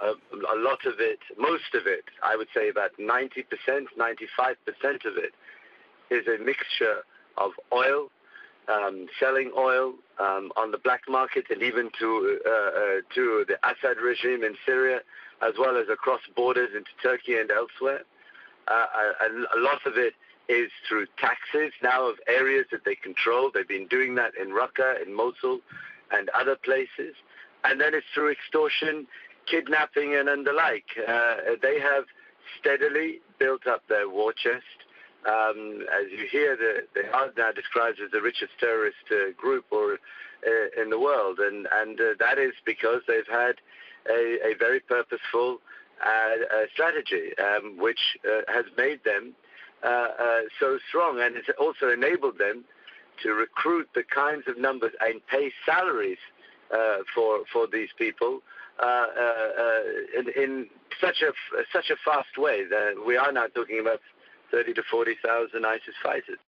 a, a lot of it, most of it, I would say about 90%, 95% of it is a mixture of oil, um, selling oil um, on the black market and even to, uh, uh, to the Assad regime in Syria, as well as across borders into Turkey and elsewhere. Uh, a, a lot of it is through taxes now of areas that they control. They've been doing that in Raqqa, in Mosul, and other places. And then it's through extortion, kidnapping, and, and the like. Uh, they have steadily built up their war chest. Um, as you hear, the, they are now described as the richest terrorist uh, group or uh, in the world, and and uh, that is because they've had a, a very purposeful uh, strategy, um, which uh, has made them uh, so strong, and it's also enabled them to recruit the kinds of numbers and pay salaries Uh, for for these people uh, uh, in, in such a such a fast way that we are now talking about 30 to 40,000 ISIS fighters.